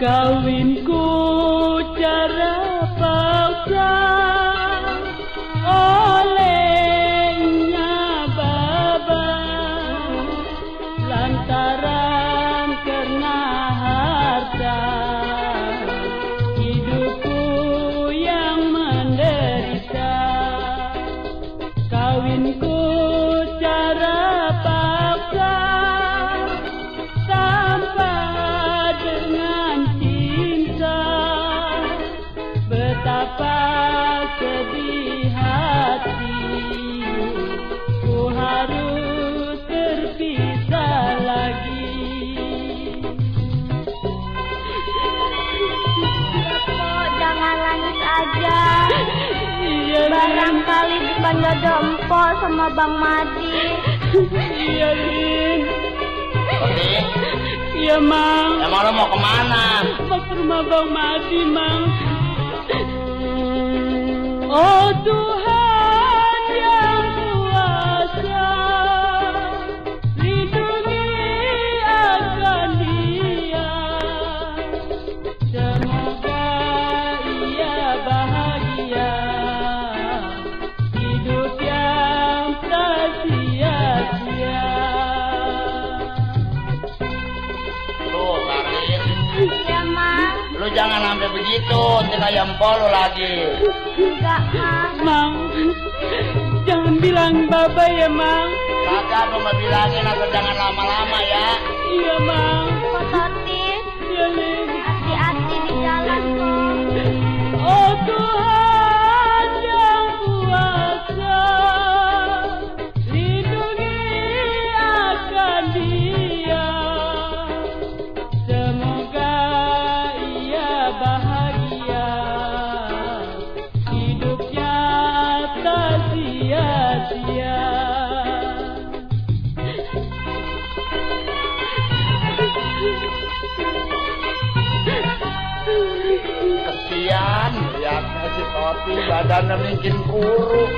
kawin Lin Barangkali bukan jodoh empok sama Bang Madi. iya Lin Oke, iya Mang. Emang lo mau ke mana? mau ke rumah Bang Madi Mang. Oh Tuhan Lu jangan sampai begitu, kayak empol lu lagi. Enggak, Mang. Jangan bilang baba ya, Mang. Kagak lu mau bilangin atau jangan lama-lama ya. Iya, Mang. Sia-sia. Kesian, lihatnya si Toti badannya mungkin kurus.